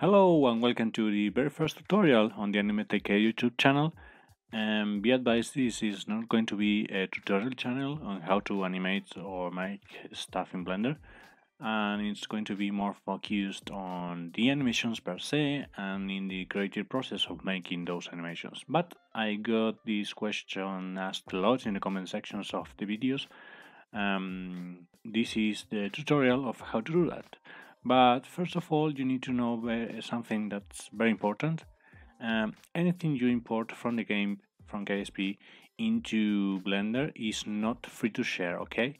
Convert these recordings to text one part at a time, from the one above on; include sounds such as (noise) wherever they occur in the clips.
Hello and welcome to the very first tutorial on the AnimatedK YouTube channel. And be advised, this is not going to be a tutorial channel on how to animate or make stuff in Blender. And it's going to be more focused on the animations per se and in the creative process of making those animations. But I got this question asked a lot in the comment sections of the videos. Um, this is the tutorial of how to do that. But first of all, you need to know something that's very important. Um, anything you import from the game from KSP into Blender is not free to share, okay?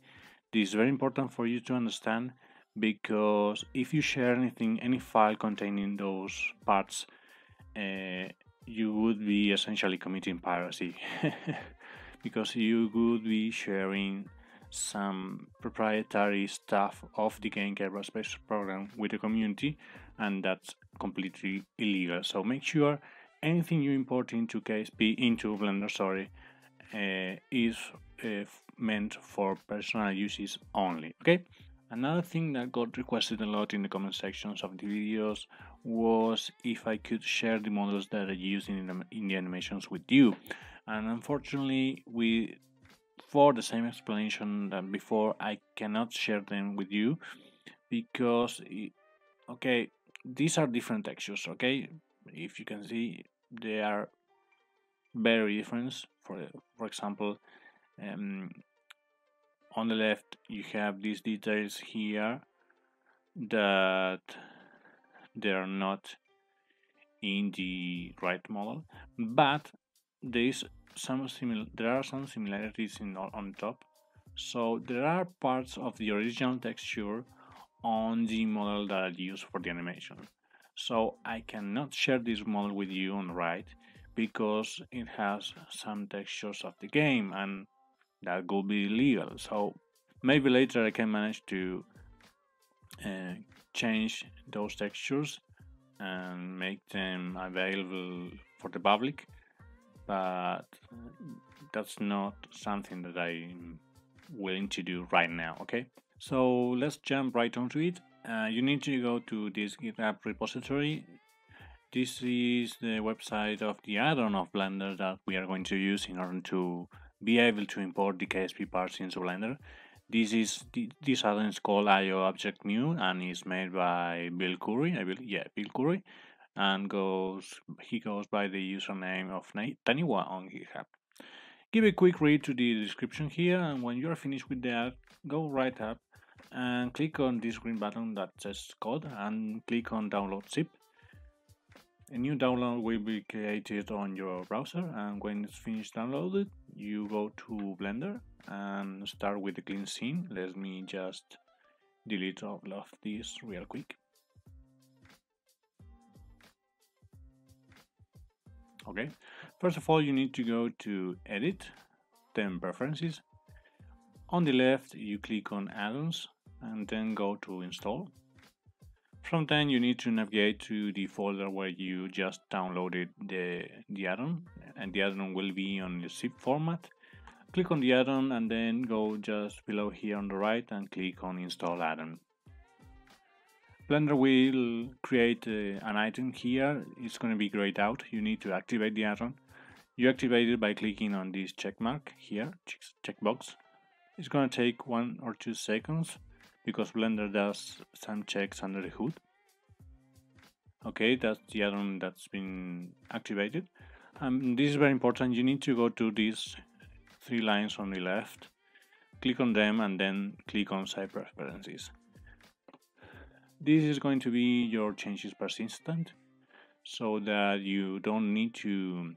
This is very important for you to understand because if you share anything, any file containing those parts, uh, you would be essentially committing piracy (laughs) because you would be sharing some proprietary stuff of the game Space program with the community and that's completely illegal. So make sure anything you import into KSP into Blender sorry uh, is uh, meant for personal uses only okay? Another thing that got requested a lot in the comment sections of the videos was if I could share the models that I use in the, in the animations with you. And unfortunately we for the same explanation than before I cannot share them with you because okay these are different textures okay? If you can see they are very different. For for example um, on the left you have these details here that they are not in the right model but there is some simil there are some similarities in on top. So there are parts of the original texture on the model that I use for the animation. So I cannot share this model with you on right because it has some textures of the game and that could be illegal so maybe later I can manage to uh, change those textures and make them available for the public but that's not something that I'm willing to do right now okay? So let's jump right onto it. Uh, you need to go to this github repository. This is the website of the add-on of blender that we are going to use in order to be able to import the ksp parts into blender. This is this add-on is called io object mu and is made by Bill Currie i believe yeah Bill Currie and goes he goes by the username of taniwha on GitHub. Give a quick read to the description here and when you are finished with that, go right up and click on this green button that says code and click on download zip. A new download will be created on your browser and when it's finished downloaded, you go to Blender and start with the clean scene. Let me just delete all of this real quick. Okay. First of all you need to go to edit then preferences. On the left you click on add-ons and then go to install. From then you need to navigate to the folder where you just downloaded the, the add-on and the add-on will be on the zip format. Click on the add-on and then go just below here on the right and click on install add-on Blender will create uh, an item here. It's going to be grayed out. You need to activate the add-on. You activate it by clicking on this check mark here, checkbox. It's going to take one or two seconds because Blender does some checks under the hood. Okay, that's the add-on that's been activated. Um, this is very important. You need to go to these three lines on the left, click on them, and then click on Site Preferences. This is going to be your changes persistent so that you don't need to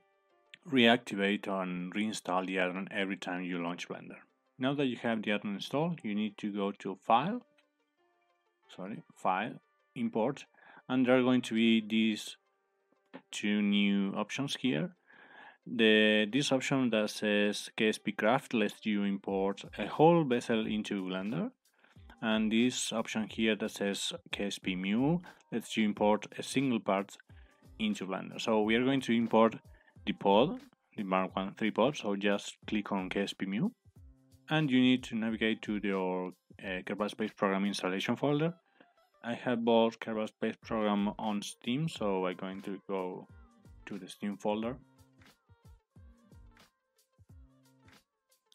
reactivate and reinstall the add-on every time you launch Blender. Now that you have the add-on installed, you need to go to File, sorry, File, Import, and there are going to be these two new options here. The this option that says KSP Craft lets you import a whole vessel into Blender and this option here that says KSP Mu lets you import a single part into Blender. So we are going to import the pod, the Mark 1 3 pod, so just click on KSP Mu and you need to navigate to your uh, Kerbal Space program installation folder I have bought Kerbal Space Program on Steam, so I'm going to go to the Steam folder.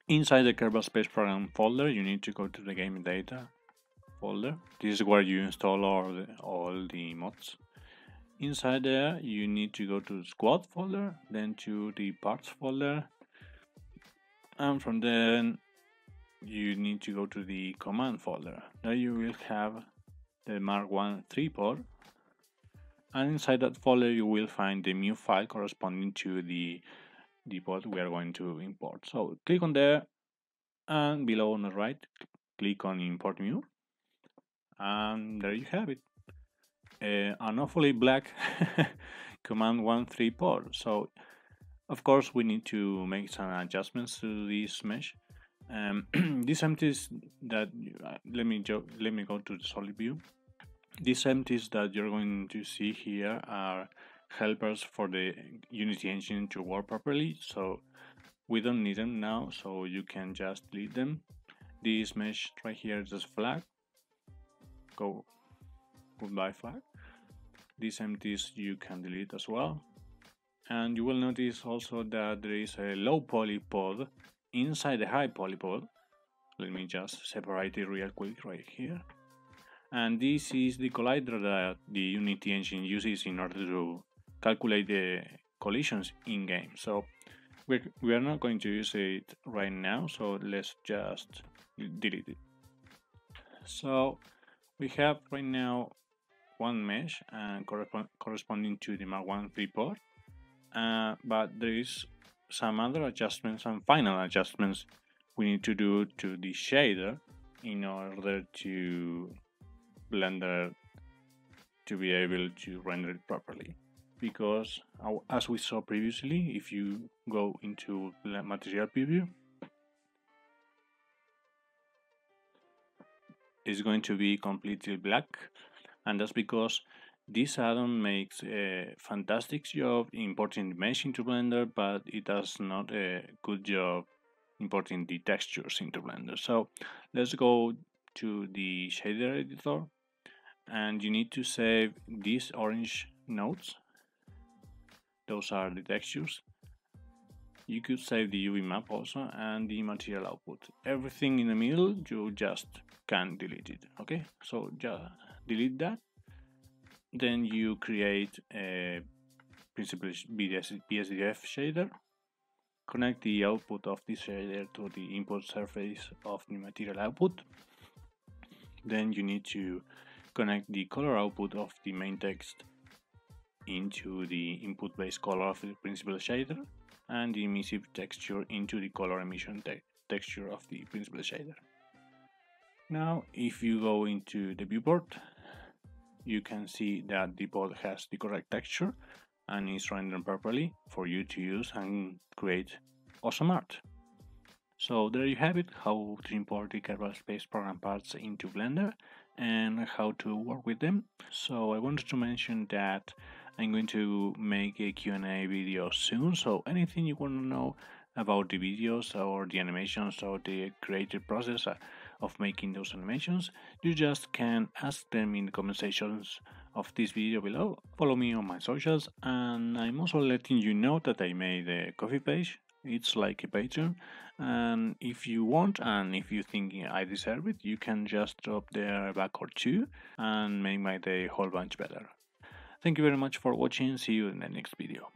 Inside the Kerbal Space Program folder, you need to go to the game data folder. This is where you install all the, all the mods. Inside there, you need to go to the squad folder, then to the parts folder, and from there you need to go to the command folder. There you will have the Mark 1 3 port and inside that folder you will find the mu file corresponding to the, port we are going to import. So click on there and below on the right click on import Mu and there you have it. Uh, an awfully black (laughs) command 1 3 port. So of course we need to make some adjustments to this mesh um, (clears throat) these empties that uh, let me let me go to the solid view these empties that you're going to see here are helpers for the unity engine to work properly. So we don't need them now so you can just delete them. This mesh right here is just flag go goodbye flag. These empties you can delete as well. And you will notice also that there is a low poly pod inside the high poly pod. let me just separate it real quick right here. And this is the collider that the unity engine uses in order to calculate the collisions in game so we're, we are not going to use it right now so let's just delete it. So we have right now one mesh and correspond, corresponding to the Mark 1 3 port uh, but there is some other adjustments and final adjustments we need to do to the shader in order to Blender to be able to render it properly because uh, as we saw previously if you go into material preview it's going to be completely black and that's because this add-on makes a fantastic job importing the mesh into Blender, but it does not a good job importing the textures into Blender. So let's go to the shader editor and you need to save these orange nodes. Those are the textures. You could save the UV map also and the material output. Everything in the middle, you just can delete it. Okay, so just delete that then you create a principal BSDF shader connect the output of this shader to the input surface of the material output then you need to connect the color output of the main text into the input base color of the principal shader and the emissive texture into the color emission te texture of the principal shader now if you go into the viewport you can see that the pod has the correct texture and is rendered properly for you to use and create awesome art. So there you have it, how to import the Kerbal Space program parts into Blender and how to work with them. So I wanted to mention that I'm going to make a Q&A video soon, so anything you want to know about the videos or the animations or the creative process, uh, of making those animations, you just can ask them in the comment sections of this video below. Follow me on my socials and I'm also letting you know that I made a Ko-fi page. It's like a Patreon and if you want and if you think I deserve it, you can just drop there a buck or two and make my day a whole bunch better. Thank you very much for watching, see you in the next video.